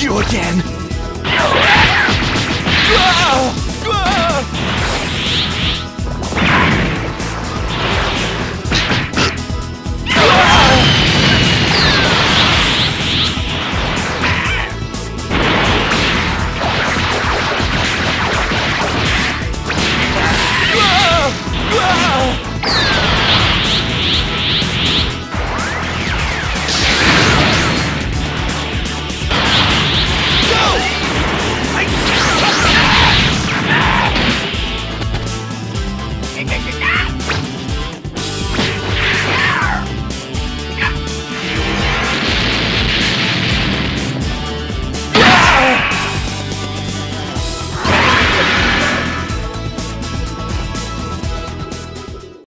You again!